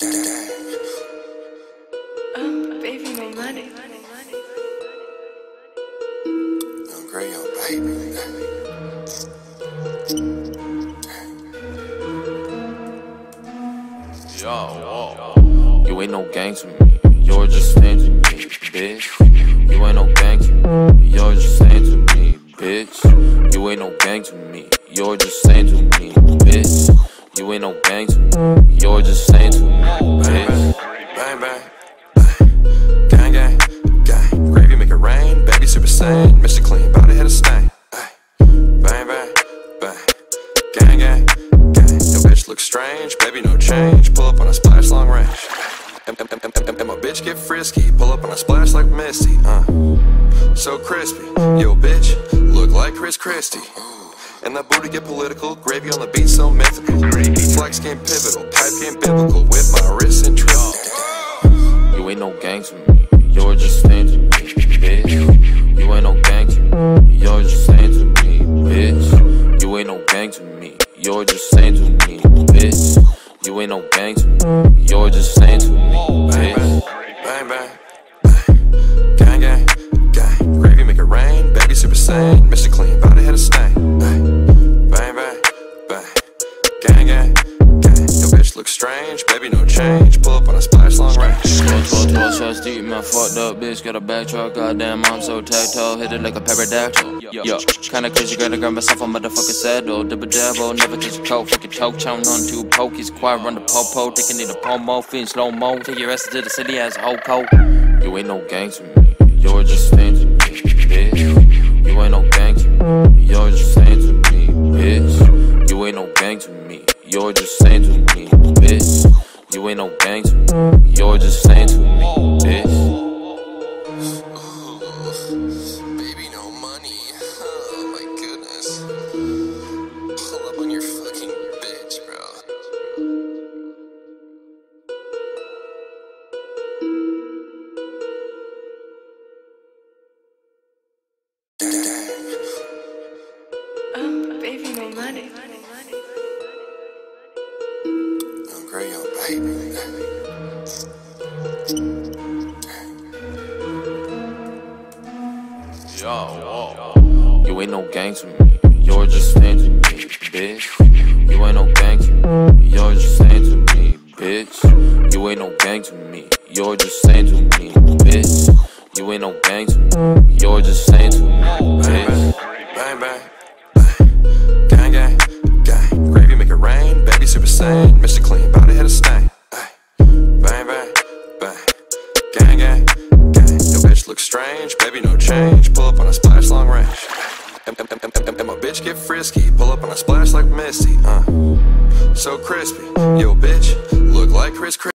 Um, baby, no money. Young Gray, young baby. Yo, You ain't no gang to me. You're just saying to me, bitch. You ain't no gang to me. You're just saying to me, bitch. You ain't no gang to me. You're just saying to me, bitch. You ain't no gang to me. You're just saying to me, bitch. Bang, bang. bang. Gang, gang, gang. Gravy make it rain. Baby super sane. Mr. Clean, body had a stain. Bang, bang, bang. Gang, gang, gang. Your bitch look strange. Baby, no change. Pull up on a splash long range. And, and, and, and my bitch get frisky. Pull up on a splash like Misty. Uh. So crispy. Yo, bitch, look like Chris Christie. And that booty get political, gravy on the beat so mythical. Flex game pivotal, pipe game biblical, whip my wrist and triple. You ain't no gang to me. You're just saying to me, bitch. You ain't no gang to me. You're just saying to me, bitch. You ain't no gang to me. You're just saying to me, bitch. You ain't no gang to me. You're just saying to me, bitch. Strange, baby no change. Pull up on a splash long range. 12, 12, 12 shots deep, man, fucked up bitch, got a backtrack, goddamn, I'm so tactile, hit it like a pterodactyl. Yo, kinda crazy, gotta grab myself a motherfucking saddle, double dabble, never kiss a coat, fucking choke, chown on two pokies, quiet, run the popo, thinking need a promo, feeling slow mo, take your ass to the city as a whole coat. You ain't no gang to me, you're just saying to me, bitch. You ain't no gang to me, you're just saying to me, bitch. You ain't no gang to me, you're just saying to me. You ain't no gang to me, you're just saying to me, bitch. Baby, no money. Oh my goodness. Pull up on your fucking bitch, bro. Um, baby, no money. Young Gray, young baby. Yo, You ain't no gang to me. You're just saying to me, bitch. You ain't no gang to me. You're just saying to me, bitch. You ain't no gang to me. You're just saying to me, bitch. You ain't no gang to me. You're just saying to me, bitch. Bang, bang, bang. Gang, gang, gang. Gravy make it rain, baby super sane. Mr. look strange, baby no change. Pull up on a splash long range. And, my bitch get frisky. Pull up on a splash like Misty. Uh. So crispy. Yo, bitch, look like Chris Christie.